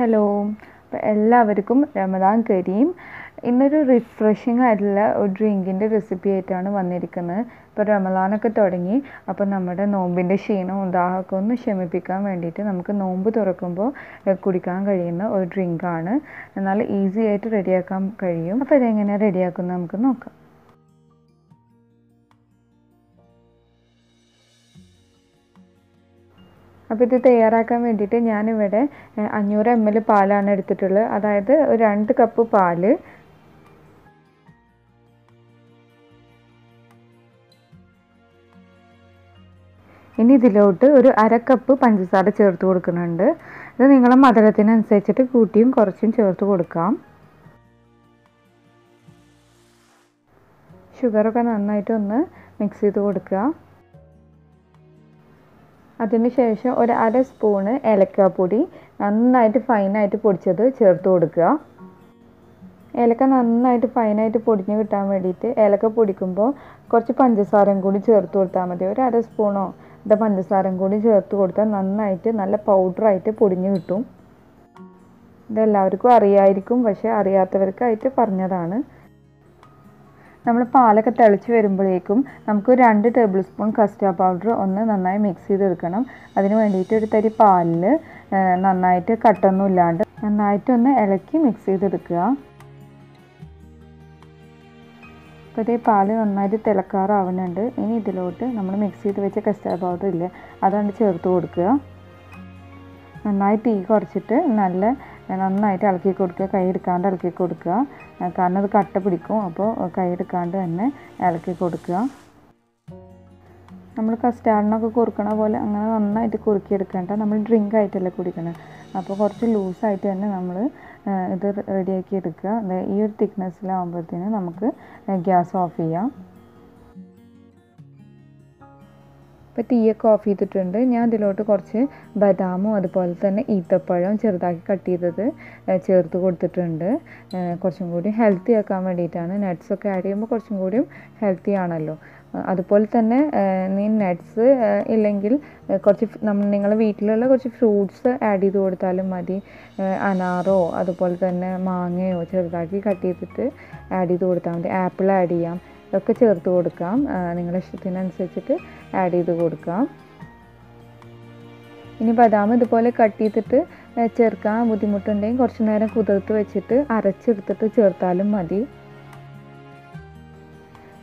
Hello. അപ്പോൾ എല്ലാവർക്കും റമദാൻ കരീം. ഇന്നൊരു റിഫ്രഷിംഗ് ആയിട്ടുള്ള ഒരു ഡ്രിങ്കിന്റെ റെസിപ്പി ആയിട്ടാണ് വന്നിരിക്കുന്നത്. ഇപ്പോൾ റമദാനൊക്കെ തുടങ്ങി. അപ്പോൾ നമ്മുടെ നോമ്പിന്റെ ക്ഷീണവും ദാഹമൊക്കെ ഒന്ന് ക്ഷമിപ്പിക്കാൻ വേണ്ടിയിട്ട് നമുക്ക് നോമ്പ് തുറക്കുമ്പോൾ കുടിക്കാൻ കഴിയുന്ന ഒരു ഡ്രിങ്കാണ്. എന്നാൽ ഈസി ആയിട്ട് റെഡിയാക്കാൻ കഴിയും. അപ്പോൾ ഇതെങ്ങനെയാണ് റെഡിയാക്കുന്നത് നമുക്ക് നോക്കാം. അപ്പോൾ ഇത് തയ്യാറാക്കാൻ വേണ്ടിയിട്ട് ഞാനിവിടെ അഞ്ഞൂറ് എം എൽ പാലാണ് എടുത്തിട്ടുള്ളത്. അതായത് ഒരു രണ്ട് കപ്പ് പാൽ. ഇനി ഇതിലോട്ട് ഒരു അര കപ്പ് പഞ്ചസാര ചേർത്ത് കൊടുക്കുന്നുണ്ട്. ഇത് നിങ്ങളെ മധുരത്തിനനുസരിച്ചിട്ട് കൂട്ടിയും കുറച്ചും ചേർത്ത് കൊടുക്കാം. ഷുഗറൊക്കെ നന്നായിട്ട് ഒന്ന് മിക്സ് ചെയ്ത് കൊടുക്കുക. അതിനുശേഷം ഒരു അര സ്പൂണ് ഏലക്കാപ്പൊടി നന്നായിട്ട് ഫൈനായിട്ട് പൊടിച്ചത് ചേർത്ത് കൊടുക്കുക. ഏലക്ക നന്നായിട്ട് ഫൈനായിട്ട് പൊടിഞ്ഞ് കിട്ടാൻ വേണ്ടിയിട്ട് ഏലക്ക പൊടിക്കുമ്പോൾ കുറച്ച് പഞ്ചസാരയും കൂടി ചേർത്ത് കൊടുത്താൽ മതി. ഒരു അര സ്പൂണോ ഇത് പഞ്ചസാരയും കൂടി ചേർത്ത് കൊടുത്താൽ നന്നായിട്ട് നല്ല പൗഡറായിട്ട് പൊടിഞ്ഞ് കിട്ടും. ഇതെല്ലാവർക്കും അറിയായിരിക്കും പക്ഷേ അറിയാത്തവർക്കായിട്ട് പറഞ്ഞതാണ്. നമ്മൾ പാലൊക്കെ തിളച്ച് വരുമ്പോഴേക്കും നമുക്ക് രണ്ട് ടേബിൾ സ്പൂൺ കസ്റ്റാർഡ് പൗഡർ ഒന്ന് നന്നായി മിക്സ് ചെയ്തെടുക്കണം. അതിന് വേണ്ടിയിട്ട് ഒരു തരി പാലിൽ നന്നായിട്ട് കട്ടൊന്നും ഇല്ലാണ്ട് നന്നായിട്ടൊന്ന് ഇളക്കി മിക്സ് ചെയ്തെടുക്കുക. അപ്പോൾ ഇതേ പാൽ നന്നായിട്ട് തിളക്കാറാവുന്നുണ്ട്. ഇനി ഇതിലോട്ട് നമ്മൾ മിക്സ് ചെയ്ത് വെച്ച കസ്റ്റാർഡ് പൗഡർ ഇല്ലേ അതാണ് ചേർത്ത് കൊടുക്കുക. നന്നായി തീ കുറച്ചിട്ട് നല്ല നന്നായിട്ട് ഇളക്കി കൊടുക്കുക കൈ എടുക്കാണ്ട് ഇളക്കി കൊടുക്കുക. കാരണം അത് കട്ട പിടിക്കും. അപ്പോൾ കൈ എടുക്കാണ്ട് തന്നെ ഇളക്കി കൊടുക്കുക. നമ്മൾ കസ്റ്റാർഡിനൊക്കെ കുറുക്കണ പോലെ അങ്ങനെ നന്നായിട്ട് കുറുക്കിയെടുക്കേണ്ട. നമ്മൾ ഡ്രിങ്ക് ആയിട്ടല്ലേ കുടിക്കണം. അപ്പോൾ കുറച്ച് ലൂസായിട്ട് തന്നെ നമ്മൾ ഇത് റെഡിയാക്കി എടുക്കുക. ഈ ഒരു തിക്നെസ്സിലാകുമ്പോഴത്തേന് നമുക്ക് ഗ്യാസ് ഓഫ് ചെയ്യാം. ഇപ്പോൾ തീയൊക്കെ ഓഫ് ചെയ്തിട്ടുണ്ട്. ഞാൻ ഇതിലോട്ട് കുറച്ച് ബദാമും അതുപോലെ തന്നെ ഈത്തപ്പഴം ചെറുതാക്കി കട്ട് ചെയ്തത് ചേർത്ത് കൊടുത്തിട്ടുണ്ട്. കുറച്ചും കൂടി ഹെൽത്തി ആക്കാൻ വേണ്ടിയിട്ടാണ്. നട്ട്സൊക്കെ ആഡ് ചെയ്യുമ്പോൾ കുറച്ചും കൂടിയും ഹെൽത്തി ആണല്ലോ. അതുപോലെ തന്നെ നീ നട്ട്സ് ഇല്ലെങ്കിൽ കുറച്ച് നമ്മൾ നിങ്ങളുടെ വീട്ടിലുള്ള കുറച്ച് ഫ്രൂട്ട്സ് ആഡ് ചെയ്ത് കൊടുത്താലും മതി. അനാറോ അതുപോലെ തന്നെ മാങ്ങയോ ചെറുതാക്കി കട്ട് ചെയ്തിട്ട് ആഡ് ചെയ്ത് കൊടുത്താൽ മതി. ആപ്പിൾ ആഡ് ചെയ്യാം. ഇതൊക്കെ ചേർത്ത് കൊടുക്കാം. നിങ്ങളുടെ ഇഷ്ടത്തിനനുസരിച്ചിട്ട് ആഡ് ചെയ്ത് കൊടുക്കാം. ഇനി ബദാം ഇതുപോലെ കട്ട് ചെയ്തിട്ട് ചേർക്കാൻ ബുദ്ധിമുട്ടുണ്ടെങ്കിൽ കുറച്ച് നേരം കുതിർത്ത് വെച്ചിട്ട് അരച്ചെടുത്തിട്ട് ചേർത്താലും മതി.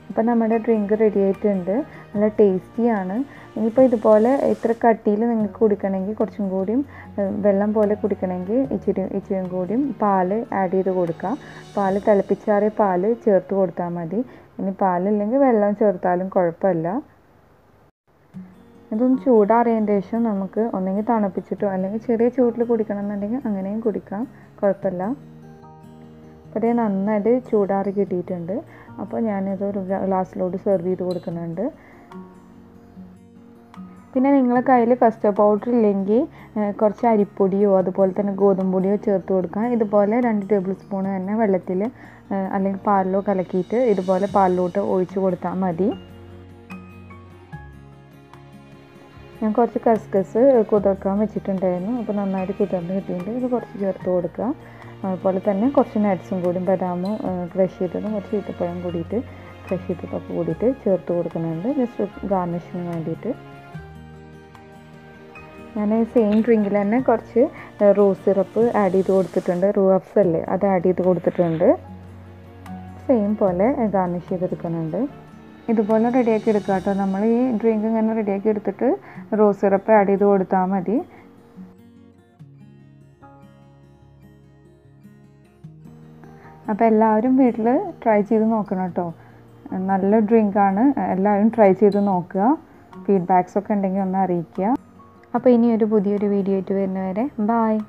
അപ്പം നമ്മുടെ ഡ്രിങ്ക് റെഡി ആയിട്ടുണ്ട്. നല്ല ടേസ്റ്റിയാണ് ഇനിയിപ്പോൾ ഇതുപോലെ ഇത്ര കട്ടിയിൽ നിങ്ങൾക്ക് കുടിക്കണമെങ്കിൽ കുറച്ചും കൂടിയും വെള്ളം പോലെ കുടിക്കണമെങ്കിൽ ഇച്ചിരി ഇച്ചിരിയും കൂടിയും പാൽ ആഡ് ചെയ്ത് കൊടുക്കുക പാൽ തിളപ്പിച്ചാറിയ പാൽ ചേർത്ത് കൊടുത്താൽ മതി. ഇനി പാലില്ലെങ്കിൽ വെള്ളം ചേർത്താലും കുഴപ്പമില്ല. ഇതൊന്ന് ചൂടാറിയതിന്റെ ശേഷം നമുക്ക് ഒന്നെങ്കിൽ തണുപ്പിച്ചിട്ടോ അല്ലെങ്കിൽ ചെറിയ ചൂടിൽ കുടിക്കണം എന്നുണ്ടെങ്കിൽ അങ്ങനെയും കുടിക്കാം. കുഴപ്പമില്ല. അപ്പോൾ നന്നായിട്ട് ചൂടാറി കിട്ടിയിട്ടുണ്ട്. അപ്പോൾ ഞാനിത് ഒരു ഗ്ലാസ്സിലോട്ട് സെർവ് ചെയ്ത് കൊടുക്കുന്നുണ്ട്. പിന്നെ നിങ്ങളെ കയ്യിൽ കസ്റ്റർഡ് പൗഡർ ഇല്ലെങ്കിൽ കുറച്ച് അരിപ്പൊടിയോ അതുപോലെ തന്നെ ഗോതമ്പ് പൊടിയോ ചേർത്ത് കൊടുക്കുക. ഇതുപോലെ രണ്ട് ടേബിൾ സ്പൂൺ തന്നെ വെള്ളത്തിൽ അല്ലെങ്കിൽ പാലിലോ കലക്കിയിട്ട് ഇതുപോലെ പാലിലോട്ട് ഒഴിച്ച് കൊടുത്താൽ മതി. ഞാൻ കുറച്ച് കസ്കസ് കുതിർക്കാൻ വെച്ചിട്ടുണ്ടായിരുന്നു. അപ്പോൾ നന്നായിട്ട് കുതിർന്ന് കിട്ടിയിട്ടുണ്ട്. ഇത് കുറച്ച് ചേർത്ത് കൊടുക്കുക. അതുപോലെ തന്നെ കുറച്ച് നട്ട്സും കൂടി ബദാമും ക്രഷ് ചെയ്തതും കുറച്ച് ഈത്തപ്പഴം കൂടിയിട്ട് ക്രഷ് ചെയ്തതൊക്കെ കൂടിയിട്ട് ചേർത്ത് കൊടുക്കുന്നുണ്ട്. ജസ്റ്റ് ഗാർണിഷിന് വേണ്ടിയിട്ട്. ഞാൻ സെയിം ഡ്രിങ്കിൽ തന്നെ കുറച്ച് റോസ് സിറപ്പ് ആഡ് ചെയ്ത് കൊടുത്തിട്ടുണ്ട്. റൂ അഫ്സ് അല്ലേ അത് ആഡ് ചെയ്ത് കൊടുത്തിട്ടുണ്ട്. സെയിം പോലെ ഗാർണിഷ് ചെയ്തെടുക്കുന്നുണ്ട്. ഇതുപോലെ റെഡിയാക്കി എടുക്കുക കേട്ടോ. നമ്മൾ ഈ ഡ്രിങ്ക് ഇങ്ങനെ റെഡിയാക്കി എടുത്തിട്ട് റോസ് സിറപ്പ് ആഡ് ചെയ്ത് കൊടുത്താൽ മതി. അപ്പോൾ എല്ലാവരും വീട്ടിൽ ട്രൈ ചെയ്ത് നോക്കണം കേട്ടോ. നല്ല ഡ്രിങ്കാണ് എല്ലാവരും ട്രൈ ചെയ്ത് നോക്കുക. ഫീഡ്ബാക്സ് ഒക്കെ ഉണ്ടെങ്കിൽ ഒന്ന് അറിയിക്കുക. അപ്പോൾ ഇനി ഒരു പുതിയൊരു വീഡിയോ ആയിട്ട് വരുന്നവരെ ബായ്